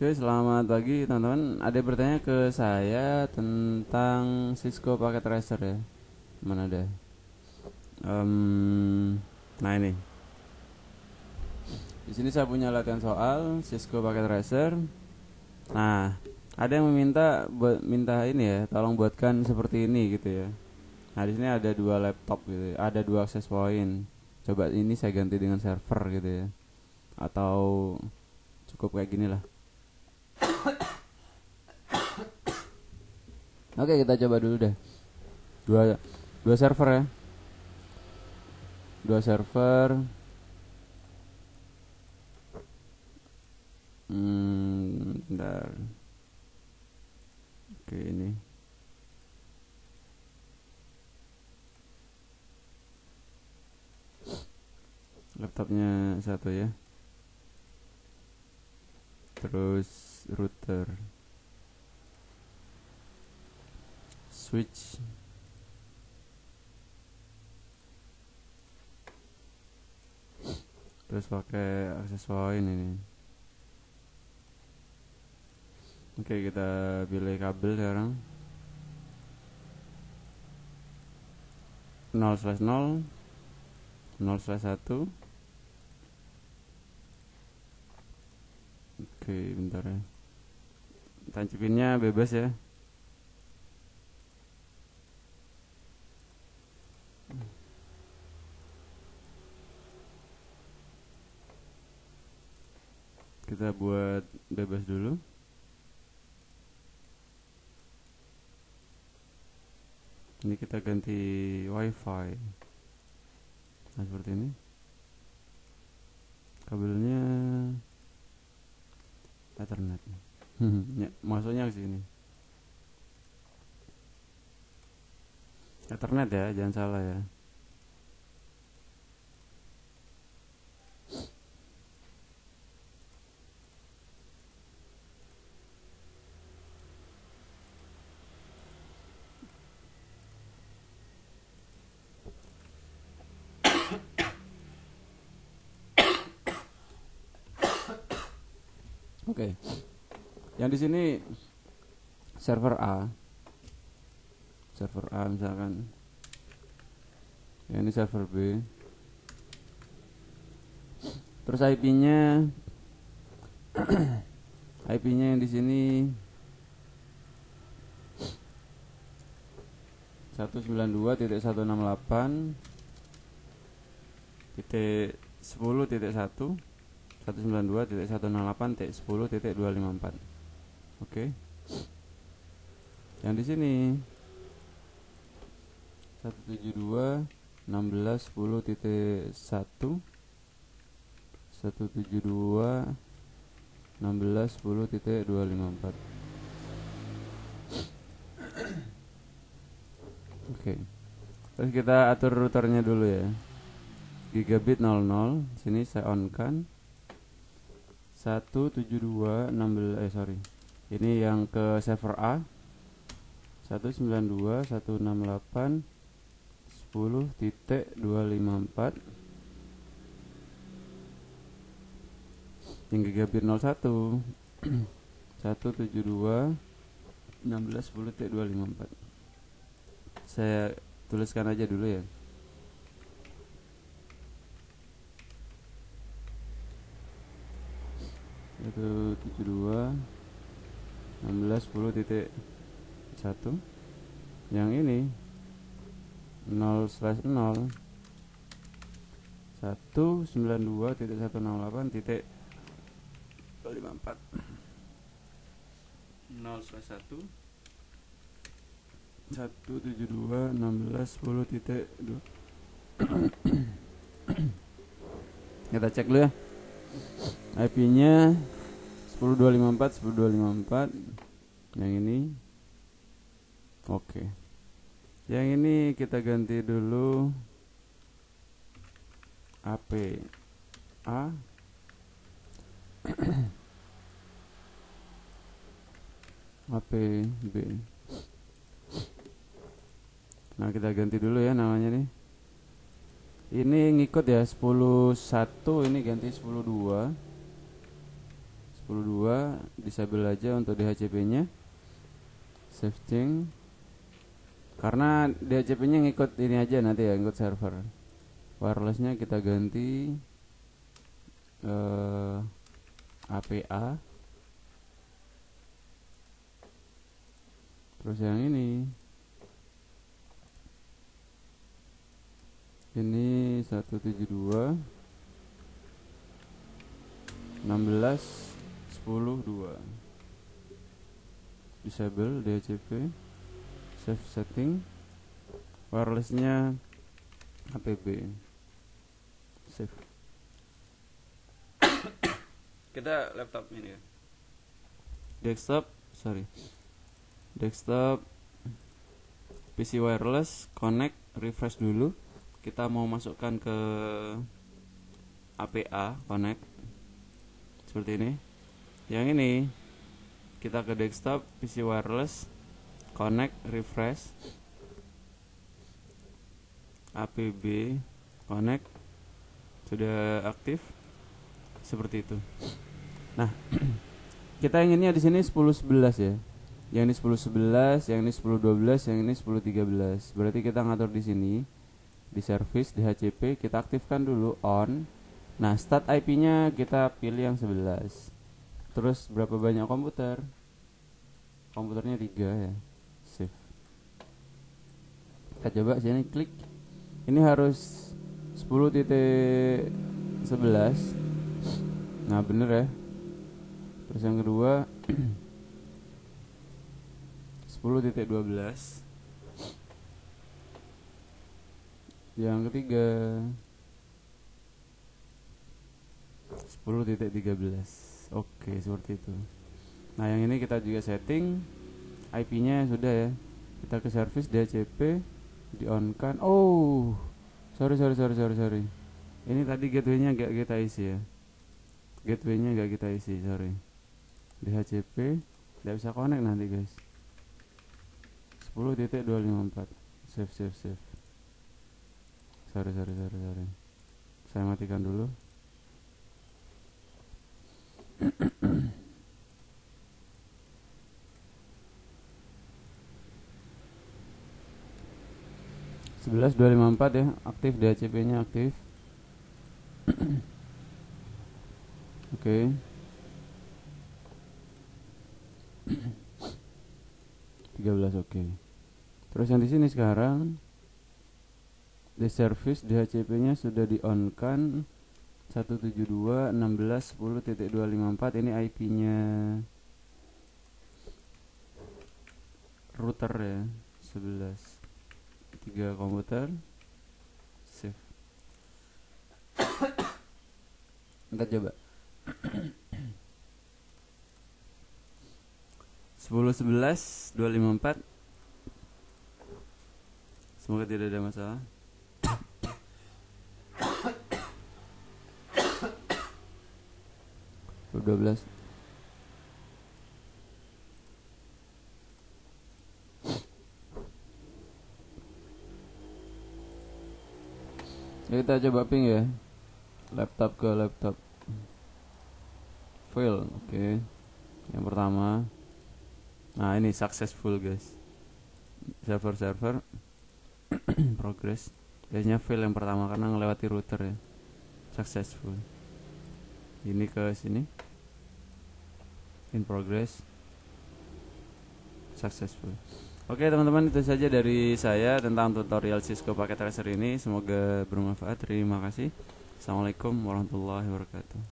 Oke, selamat pagi teman-teman. Ada bertanya ke saya tentang Cisco paket tracer ya. Mana ada? Em, nah ini. Di sini saya punya latihan soal Cisco paket tracer. Nah, ada yang meminta buat minta ini ya, tolong buatkan seperti ini gitu ya. Nah, di sini ada dua laptop gitu, ya. ada dua access point. Coba ini saya ganti dengan server gitu ya. Atau cukup kayak gini lah. Oke kita coba dulu deh. Dua dua server ya. Dua server. Hmm, bentar. Oke ini. Laptopnya satu ya. Terus router switch. Terus pakai aksesoris ini oke kita pilih kabel sekarang. 0 slash 0 0 slash 1 oke bentar ya. Tancapinnya bebas ya kita buat bebas dulu. Ini kita ganti wifi. Nah seperti ini. Kabelnya ethernet. Ya, masuknya ke sini. Ethernet ya jangan salah ya Oke. Okay. Yang di sini server A. Server A misalkan. Yang ini server B. Terus IP-nya IP-nya yang di sini 192.168 titik 10.1 192.108.10.254 oke yang di sini 172 sepuluh titik dua lima empat. Oke. Okay. Terus kita atur routernya dulu ya. Gigabit 00, sini saya on kan. 172 16 eh sorry. Ini yang ke server A. 192 168 10 titik 254 yang gigabit 01 172 16 10 titik 254 saya tuliskan aja dulu ya itu 72 16 10 titik 1 yang ini 0 slash 0 192 titik 168 titik 54 0 slash 1 172 16 10 titik 2 kita cek dulu ya. IP-nya 10254 10254 yang ini. Oke. Yang ini kita ganti dulu. AP A. AP B. Nah kita ganti dulu ya namanya nih. Ini ngikut ya 10 1 ini ganti 10 2 10 10.2 disable aja untuk DHCP nya change karena DHCP nya ngikut ini aja nanti ya ngikut server wirelessnya kita ganti uh, APA terus yang ini ini 172 16 10 2 disable DHCP save setting. Wirelessnya APB save kita laptop ini ya. Desktop sorry. Desktop PC wireless connect refresh dulu. Kita mau masukkan ke APA connect. Seperti ini yang ini kita ke desktop PC wireless connect refresh APB connect sudah aktif seperti itu. Nah kita inginnya di sini 10 11 ya. Yang ini 10 11 yang ini 10 12 yang ini 10 13 berarti kita ngatur di sini di service di HCP kita aktifkan dulu on. Nah, start IP-nya kita pilih yang 11. Terus berapa banyak komputer? Komputernya 3 ya. Save. Kita coba sini klik. Ini harus 10.11. Nah, bener ya. Terus yang kedua 10.12. Yang ketiga 10.13 Oke seperti itu. Nah yang ini kita juga setting. IP nya sudah ya. Kita ke service DHCP Di on kan Oh Sorry sorry sorry sorry sorry. Ini tadi gateway nya gak kita isi ya. Gateway nya gak kita isi sorry. DHCP Tidak bisa connect nanti guys. 10.254 Save save save. Sorry sorry sorry sorry. Saya matikan dulu Sebelas dua lima empat ya aktif DHCP nya aktif. Oke. tiga belas oke. Terus yang di sini sekarang di service DHCP nya sudah di on kan 172.16.10.254 ini IP-nya router ya 11 tiga komputer save. Kita coba. 10 11 254 semoga tidak ada masalah 12 kita coba ping ya. Laptop ke laptop. File oke. Okay. yang pertama. Nah ini successful guys. Server server progress. Biasanya file yang pertama karena ngelewati router ya. Successful. Ini ke sini in progress successful. Oke teman-teman itu saja dari saya tentang tutorial Cisco paket tracer ini. Semoga bermanfaat. Terima kasih. Assalamualaikum warahmatullahi wabarakatuh